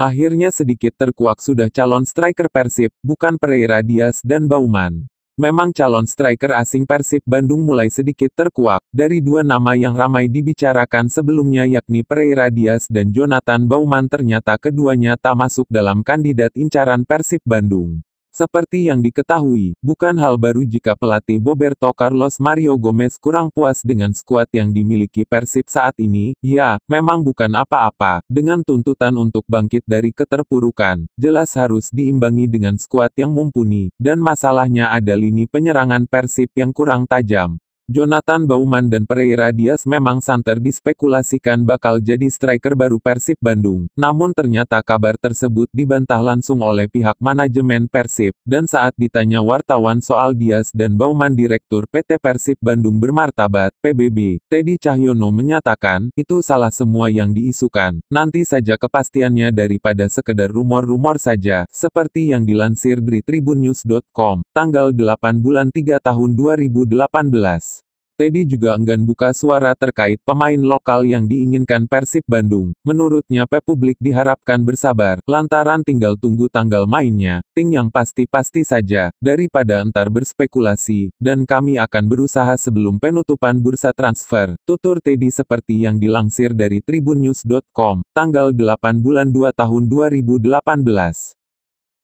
Akhirnya sedikit terkuak sudah calon striker Persib, bukan Pereira Diaz dan Bauman. Memang calon striker asing Persib Bandung mulai sedikit terkuak, dari dua nama yang ramai dibicarakan sebelumnya yakni Pereira Diaz dan Jonathan Bauman ternyata keduanya tak masuk dalam kandidat incaran Persib Bandung. Seperti yang diketahui, bukan hal baru jika pelatih Roberto Carlos Mario Gomez kurang puas dengan skuad yang dimiliki Persib saat ini, ya, memang bukan apa-apa, dengan tuntutan untuk bangkit dari keterpurukan, jelas harus diimbangi dengan skuad yang mumpuni, dan masalahnya ada lini penyerangan Persib yang kurang tajam. Jonathan Bauman dan Pereira Diaz memang santer dispekulasikan bakal jadi striker baru Persib Bandung. Namun ternyata kabar tersebut dibantah langsung oleh pihak manajemen Persib. Dan saat ditanya wartawan soal Diaz dan Bauman Direktur PT Persib Bandung Bermartabat, PBB, Teddy Cahyono menyatakan, itu salah semua yang diisukan. Nanti saja kepastiannya daripada sekedar rumor-rumor saja, seperti yang dilansir dari tribunnews.com, tanggal 8 bulan 3 tahun 2018. Teddy juga enggan buka suara terkait pemain lokal yang diinginkan Persib Bandung. Menurutnya Publik diharapkan bersabar, lantaran tinggal tunggu tanggal mainnya, ting yang pasti-pasti saja, daripada entar berspekulasi, dan kami akan berusaha sebelum penutupan bursa transfer, tutur Teddy seperti yang dilansir dari tribunnews.com, tanggal 8 bulan 2 tahun 2018.